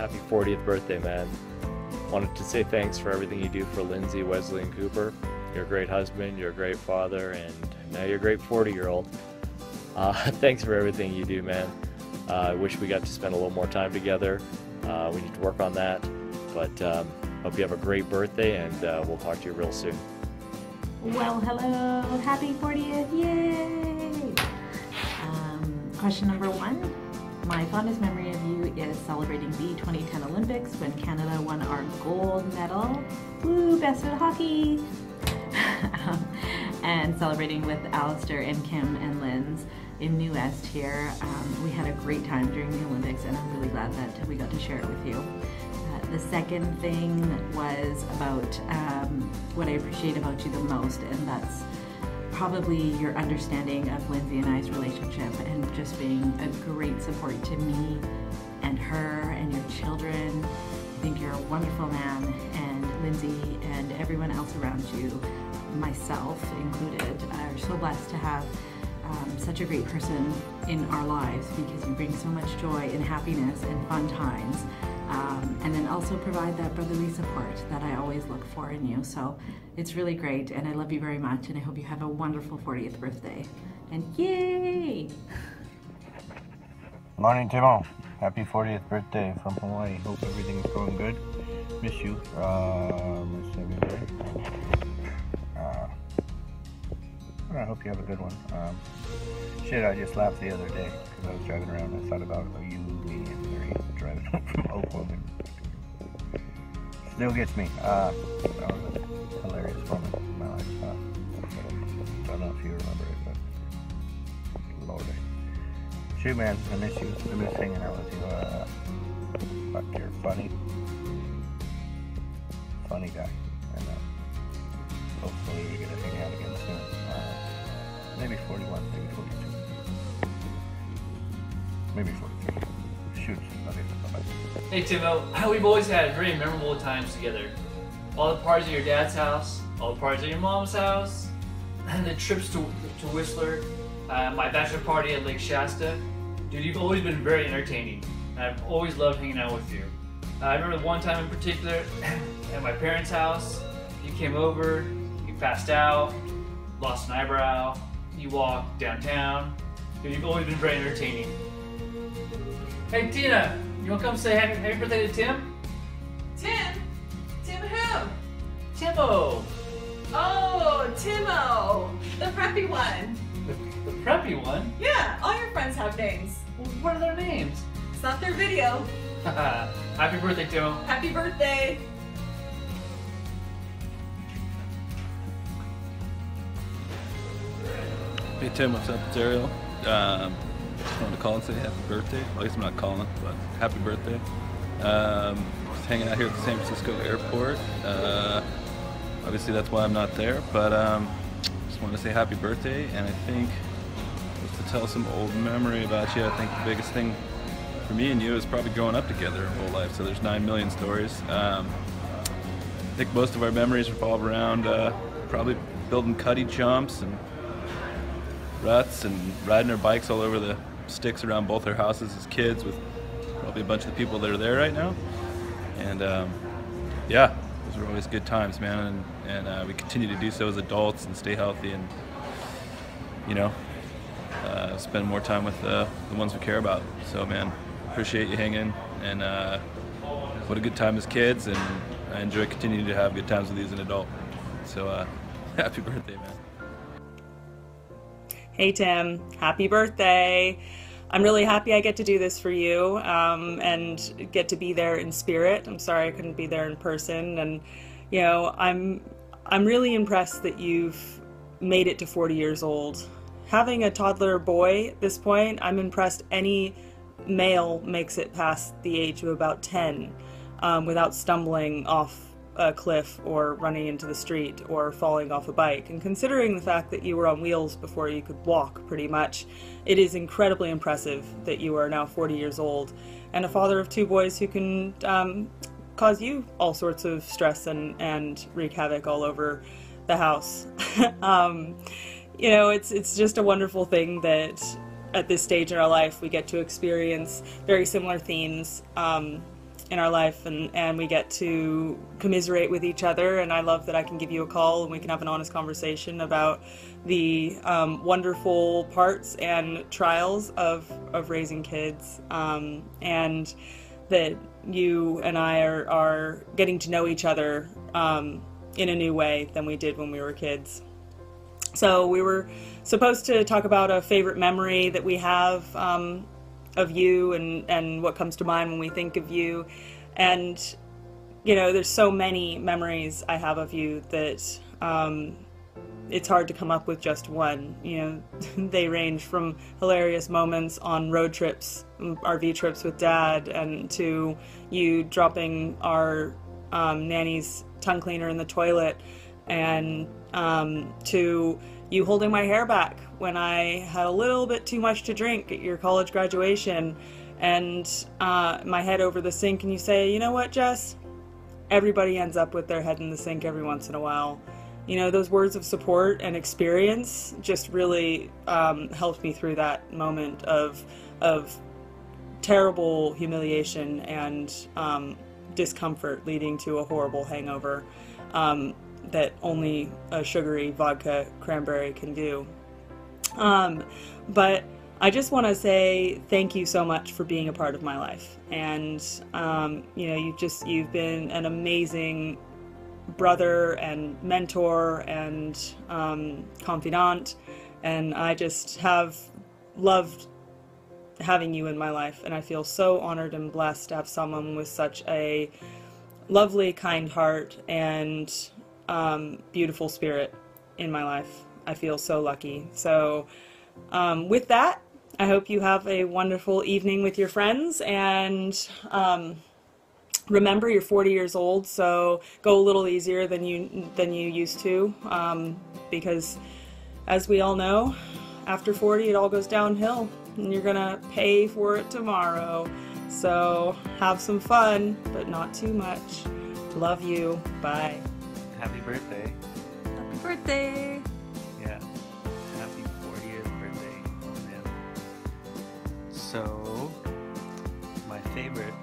happy 40th birthday, man. Wanted to say thanks for everything you do for Lindsay, Wesley, and Cooper. You're a great husband, you're a great father, and now you're a great 40 year old. Uh, thanks for everything you do, man. Uh, I wish we got to spend a little more time together. Uh, we need to work on that. But um, hope you have a great birthday, and uh, we'll talk to you real soon. Well, hello, happy 40th, yay! Um, question number one. My fondest memory of you is celebrating the 2010 Olympics when Canada won our gold medal. Woo, best of hockey! um, and celebrating with Alistair and Kim and Linz in New Est here. Um, we had a great time during the Olympics, and I'm really glad that we got to share it with you. Uh, the second thing was about um, what I appreciate about you the most, and that's probably your understanding of Lindsay and I's relationship and just being a great support to me and her and your children. I think you're a wonderful man, and Lindsay and everyone else around you, myself included, are so blessed to have um, such a great person in our lives because you bring so much joy and happiness and fun times. Um, and then also provide that brotherly support that I always look for in you. So it's really great, and I love you very much, and I hope you have a wonderful 40th birthday. And yay! Morning, Timmo. Happy 40th birthday from Hawaii. Hope everything's going good. Miss you. Uh, miss everybody. Uh, I hope you have a good one. Um, shit, I just laughed the other day because I was driving around and I thought about you, me, driving home from Oakland. And still gets me. Uh, that was a hilarious moment in my life. Uh, I don't know if you remember it, but Lord. Shoot, man, I miss you. I miss hanging out with you. Uh, but you're funny. Funny guy. And uh, hopefully we get to hang out again soon. Uh, maybe 41, maybe 42. Maybe 43. Shoot. Okay, bye-bye. Hey Timmo, we've always had very memorable times together. All the parties at your dad's house, all the parties at your mom's house, and the trips to, to Whistler, uh, my bachelor party at Lake Shasta. Dude, you've always been very entertaining, I've always loved hanging out with you. Uh, I remember one time in particular at my parents' house, you came over, you passed out, lost an eyebrow, you walked downtown. Dude, you've always been very entertaining. Hey Tina, you wanna come say happy, happy birthday to Tim? Tim? Tim who? Timmo! Oh, Timmo! The preppy one. The, the preppy one? Yeah, all your friends have names. Well, What are their names? It's not their video. happy birthday, Timmo. Happy birthday. Hey Tim, what's up? It's Ariel. Um, just wanted to call and say happy birthday. Well, I guess I'm not calling, but happy birthday. Um, just hanging out here at the San Francisco airport. Uh, obviously, that's why I'm not there, but um, just wanted to say happy birthday. And I think just to tell some old memory about you, I think the biggest thing for me and you is probably growing up together our whole life. So there's nine million stories. Um, I think most of our memories revolve around uh, probably building cuddy jumps and ruts and riding our bikes all over the sticks around both our houses as kids with probably a bunch of the people that are there right now. And um, yeah, those were always good times, man. And, and uh, we continue to do so as adults and stay healthy and, you know, uh, spend more time with uh, the ones we care about. So, man, appreciate you hanging and uh, what a good time as kids. And I enjoy continuing to have good times with you as an adult. So, uh, happy birthday, man. Hey Tim, happy birthday. I'm really happy I get to do this for you um, and get to be there in spirit. I'm sorry I couldn't be there in person. And, you know, I'm, I'm really impressed that you've made it to 40 years old. Having a toddler boy at this point, I'm impressed any male makes it past the age of about 10 um, without stumbling off a cliff or running into the street or falling off a bike. And considering the fact that you were on wheels before you could walk, pretty much, it is incredibly impressive that you are now 40 years old and a father of two boys who can um, cause you all sorts of stress and, and wreak havoc all over the house. um, you know, it's it's just a wonderful thing that at this stage in our life we get to experience very similar themes um, in our life and, and we get to commiserate with each other. And i love that i can give you a call and we can have an honest conversation about the um, wonderful parts and trials of, of raising kids. Um, and that you and i are, are getting to know each other um, in a new way than we did when we were kids. So we were supposed to talk about a favorite memory that we have um, of you and, and what comes to mind when we think of you. And, you know, there's so many memories I have of you that um, it's hard to come up with just one. You know, they range from hilarious moments on road trips, RV trips with dad, and to you dropping our um, nanny's tongue cleaner in the toilet, and um, to you holding my hair back when I had a little bit too much to drink at your college graduation and uh, my head over the sink, and you say, You know what, Jess? Everybody ends up with their head in the sink every once in a while. You know, those words of support and experience just really um, helped me through that moment of, of terrible humiliation and um, discomfort leading to a horrible hangover. Um, that only a sugary vodka cranberry can do. Um, but I just want to say thank you so much for being a part of my life, and um, you know you've just you've been an amazing brother and mentor and um, confidant, and I just have loved having you in my life, and I feel so honored and blessed to have someone with such a lovely, kind heart. And um, beautiful spirit in my life. I feel so lucky. So, um, with that, I hope you have a wonderful evening with your friends and um, remember you're 40 years old, so go a little easier than you than you used to um, because, as we all know, after 40 it all goes downhill and you're gonna pay for it tomorrow. So have some fun, but not too much. Love you. Bye happy birthday. Happy birthday. Yeah. Happy 40th birthday, man. So, my favorite,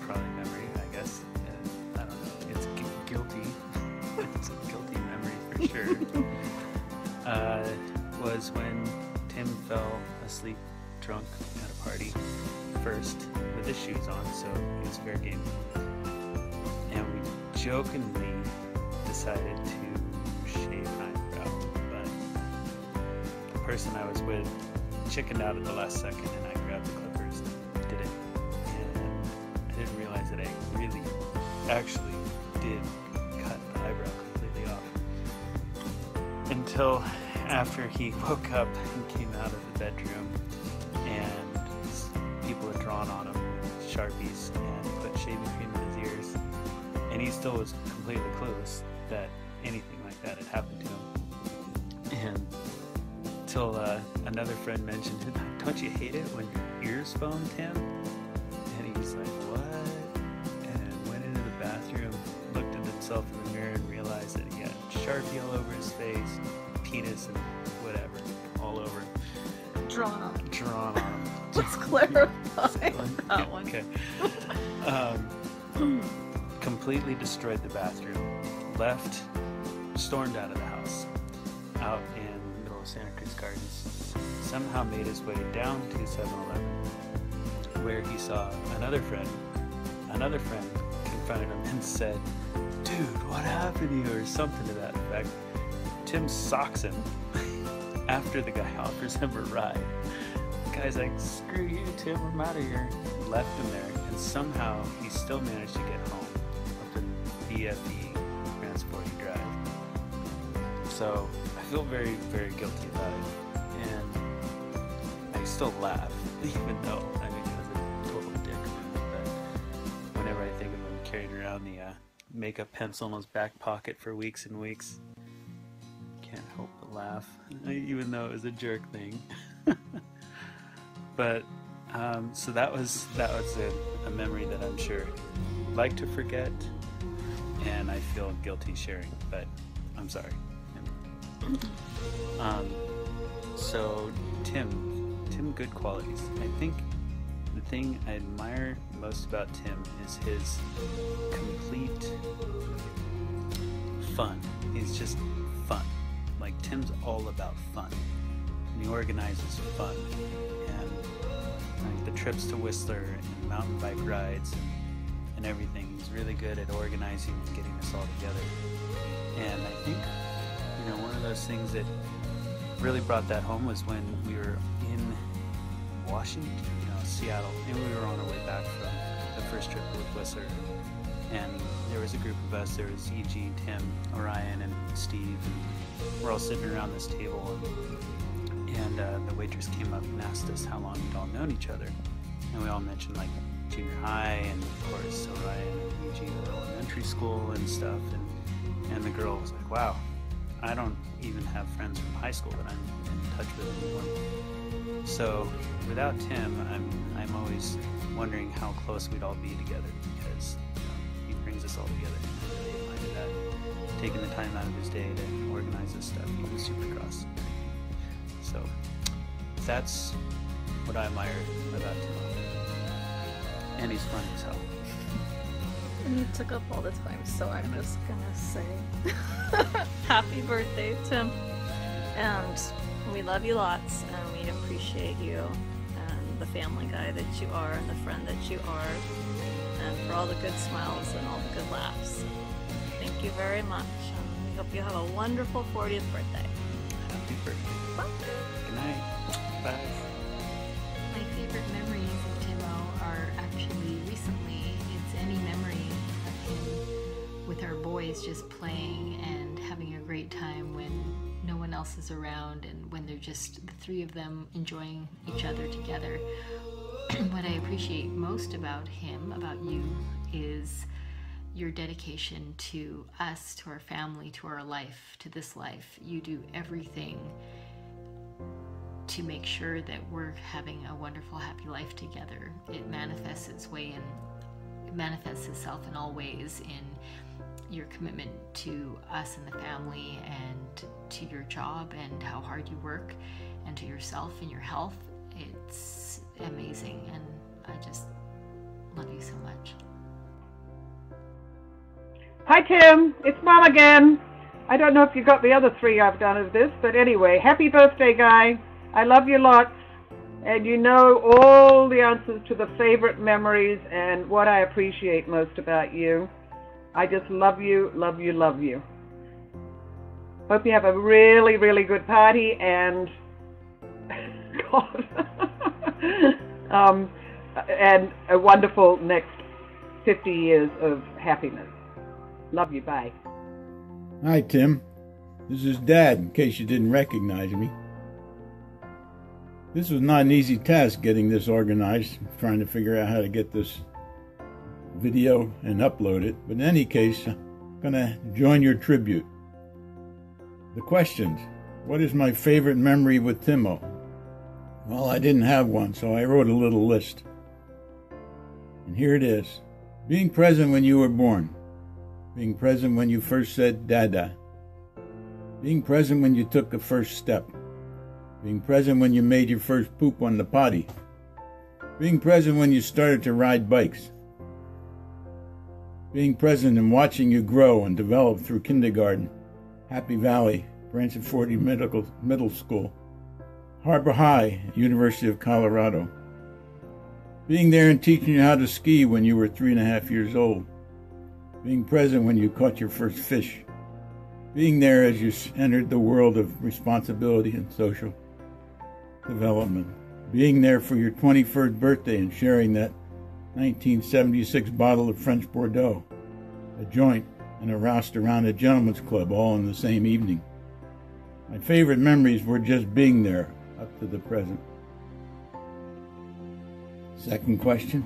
probably memory, I guess, I don't know, it's gu- guilty. it's a guilty memory for sure. uh, was when Tim fell asleep drunk at a party first with his shoes on, so it was fair game. And we jokingly decided to shave my eyebrow, but the person I was with chickened out at the last second and I grabbed the clippers and did it. And I didn't realize that I really actually did cut the eyebrow completely off. Until after he woke up and came out of the bedroom and people had drawn on him with Sharpies and put shaving cream in his ears. And he still was completely clueless that anything like that had happened to him. And till uh, another friend mentioned, it, "Don't you hate it when your ears phone Tim?" And he was like, "What?" And went into the bathroom, looked at himself in the mirror, and realized that he had Sharpie all over his face, penis, and whatever all over. Drawn on. Drawn on him. Let's clarify that one. Okay. Um, completely destroyed the bathroom left, stormed out of the house, out in the middle of Santa Cruz Gardens, somehow made his way down to 7-Eleven, where he saw another friend. Another friend confronted him and said, dude, what happened to you? Or something to that effect. Tim socks him after the guy offers him a ride. The guy's like, screw you, Tim, I'm out of here. Left him there, and somehow he still managed to get home Sporty Drive. So I feel very, very guilty about it, and I still laugh, even though I mean he was a total dick. But whenever I think of him carrying around the uh, makeup pencil in his back pocket for weeks and weeks. Can't help but laugh, even though it was a jerk thing. but um, so that was that was a, a memory that I'm sure I'd like to forget, and I feel guilty sharing, but I'm sorry. Um, so Tim, Tim, good qualities. I think the thing I admire most about Tim is his complete fun. He's just fun. Like Tim's all about fun. And he organizes fun. And like the trips to Whistler and mountain bike rides and, and everything. He's really good at organizing and getting us all together. And I think, know, one of those things that really brought that home was when we were in Washington, no, Seattle, and we were on our way back from the first trip with Whistler. And there was a group of us. There was E.G., Tim, Orion, and Steve. And we're all sitting around this table, and, and uh, the waitress came up and asked us how long we'd all known each other. And we all mentioned like junior high, and of course Orion and E.G. were elementary school and stuff. And and the girl was like, "Wow, have friends from high school that I'm in touch with anymore." So without Tim, I'm I'm always wondering how close we'd all be together because you know, he brings us all together. I really admire that. Taking the time out of his day to organize this stuff, even Supercross. So that's what I admire about Tim. And he's fun as hell. And you took up all the time, so I'm just gonna say happy birthday, Tim. And we love you lots, and we appreciate you and the family guy that you are, and the friend that you are, and for all the good smiles and all the good laughs. Thank you very much, and we hope you have a wonderful 40th birthday. Happy birthday. Bye. Good night. Bye. My favorite memories of Timmo are actually recently. It's any memory of him with our boys just playing and having a great time when no one else is around and when they're just the three of them enjoying each other together. what I appreciate most about him, about you, is your dedication to us, to our family, to our life, to this life. You do everything to make sure that we're having a wonderful, happy life together. It manifests its way in, it manifests itself in all ways in your commitment to us and the family, and to your job, and how hard you work, and to yourself and your health. It's amazing, and I just love you so much. Hi, Tim. It's Mom again. I don't know if you got the other three I've done of this, but anyway, happy birthday, guy. I love you lots. And you know all the answers to the favorite memories and what I appreciate most about you. I just love you, love you, love you. Hope you have a really, really good party and God, um, and a wonderful next 50 years of happiness. Love you. Bye. Hi, Tim. This is Dad, in case you didn't recognize me. This was not an easy task getting this organized, trying to figure out how to get this video and upload it. But in any case, I'm going to join your tribute. The questions What is my favorite memory with Timmo? Well, I didn't have one, so I wrote a little list. And here it is Being present when you were born, being present when you first said Dada, being present when you took the first step, being present when you made your first poop on the potty, being present when you started to ride bikes, being present and watching you grow and develop through kindergarten, Happy Valley, Branciforte Medical Middle School, Harbor High, University of Colorado, being there and teaching you how to ski when you were three and a half years old, being present when you caught your first fish, being there as you entered the world of responsibility and social development, being there for your 21st birthday and sharing that 1976 bottle of French Bordeaux, a joint, and a roust around a gentleman's club all in the same evening. My favorite memories were just being there up to the present. Second question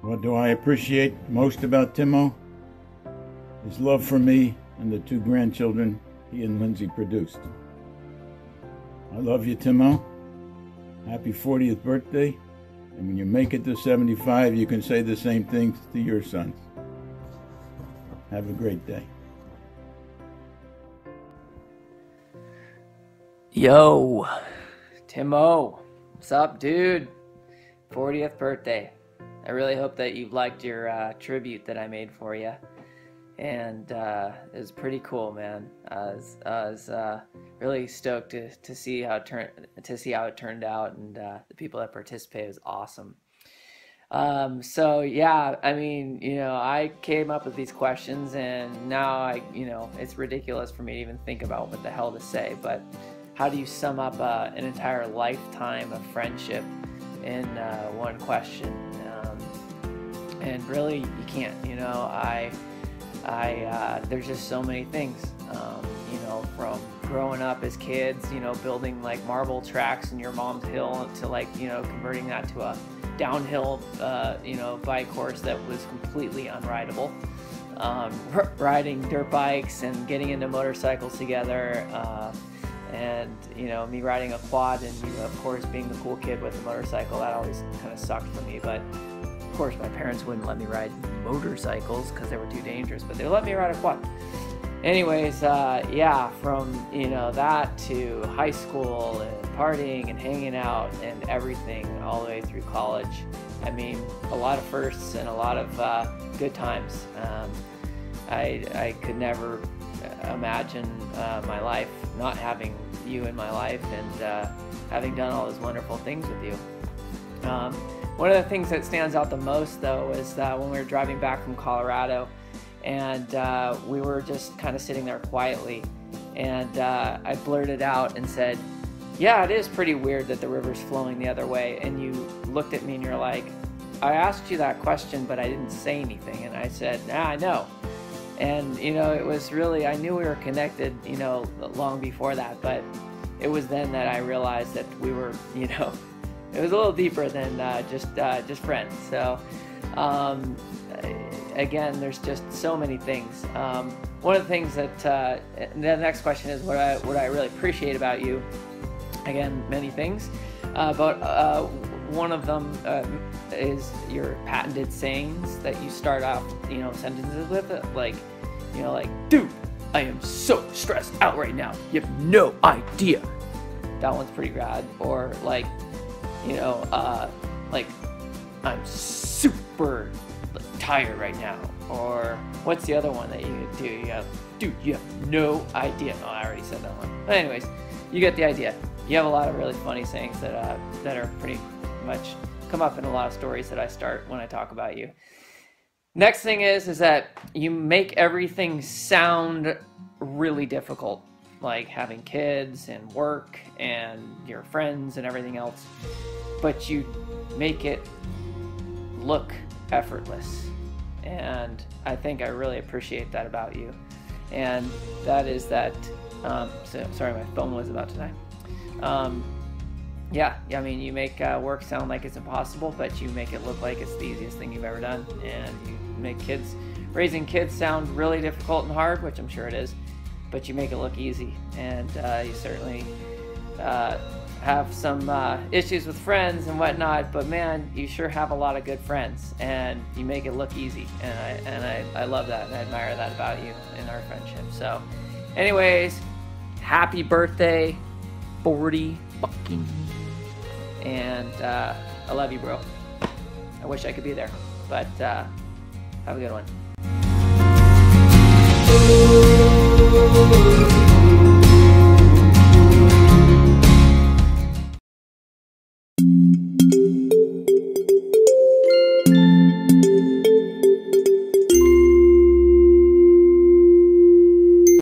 What do I appreciate most about Timmo? his love for me and the two grandchildren he and Lindsay produced. I love you, Timmo. Happy 40th birthday. And when you make it to 75, you can say the same things to your sons. Have a great day. Yo, Timmo, what's up, dude? 40th birthday. I really hope that you've liked your uh, tribute that I made for you. And uh, it was pretty cool, man. I was, I was uh, really stoked to, to see how it turned to see how it turned out, and uh, the people that participated was awesome. Um, so yeah, I mean, you know, I came up with these questions, and now I, you know, it's ridiculous for me to even think about what the hell to say. But how do you sum up uh, an entire lifetime of friendship in uh, one question? Um, and really, you can't. You know, I, I, uh, there's just so many things. Um, you know, from growing up as kids, you know, building like marble tracks in your mom's hill to like, you know, converting that to a downhill, uh, you know, bike course that was completely unrideable. Um, riding dirt bikes and getting into motorcycles together. Uh, and you know me riding a quad and you of course being the cool kid with the motorcycle that always kind of sucked for me but of course my parents wouldn't let me ride motorcycles because they were too dangerous but they let me ride a quad. Anyways uh, yeah from you know that to high school and partying and hanging out and everything all the way through college. I mean a lot of firsts and a lot of uh, good times. Um, I, I could never imagine uh, my life not having you in my life and uh, having done all those wonderful things with you. Um, one of the things that stands out the most, though, is that when we were driving back from Colorado and uh, we were just kind of sitting there quietly, and uh, I blurted out and said, Yeah, it is pretty weird that the river's flowing the other way. And you looked at me and you're like, I asked you that question, but I didn't say anything. And I said, Nah, I know and you know it was really i knew we were connected you know long before that but it was then that i realized that we were you know it was a little deeper than uh, just uh, just friends so um, again there's just so many things um, one of the things that uh, the next question is what i what i really appreciate about you again many things uh, but uh, one of them uh, is your patented sayings that you start off, you know, sentences with, like, you know, like, dude, I am so stressed out right now. You have no idea. That one's pretty rad. Or like, you know, uh, like, I'm super tired right now. Or what's the other one that you do? You have, dude, you have no idea. Oh, I already said that one. But anyways, you get the idea. You have a lot of really funny sayings that uh, that are pretty much come up in a lot of stories that I start when I talk about you. Next thing is is that you make everything sound really difficult, like having kids and work and your friends and everything else, but you make it look effortless. And I think I really appreciate that about you. And that is that. Um, so, sorry, my phone was about to die. Um, yeah, I mean, you make uh, work sound like it's impossible, but you make it look like it's the easiest thing you've ever done. And you make kids, raising kids sound really difficult and hard, which I'm sure it is, but you make it look easy. And uh, you certainly uh, have some uh, issues with friends and whatnot, but man, you sure have a lot of good friends, and you make it look easy. And I and I, I love that, and I admire that about you in our friendship. So, anyways, happy birthday, 40 fucking and uh, I love you, bro. I wish I could be there, but uh, have a good one. amor.